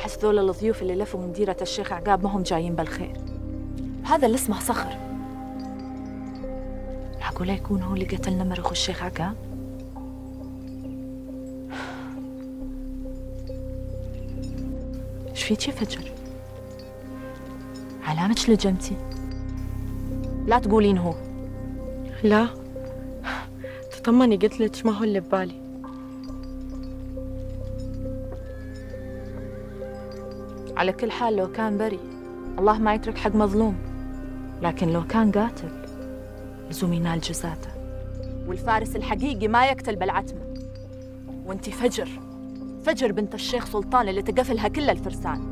أحس ذول الضيوف اللي لفوا من ديرة الشيخ عقاب ما هم جايين بالخير. هذا اللي اسمه صخر. معقولة يكون هو اللي قتل نمر أخو الشيخ عقاب؟ إيش فيك يا فجر؟ علامة لجمتي لا تقولين هو. لا. تطمني قلت لك ما هو اللي ببالي. على كل حال لو كان بري الله ما يترك حق مظلوم. لكن لو كان قاتل لزوم ينال جزاته والفارس الحقيقي ما يقتل بالعتمة. وانتي فجر فجر بنت الشيخ سلطان اللي تقفلها كل الفرسان.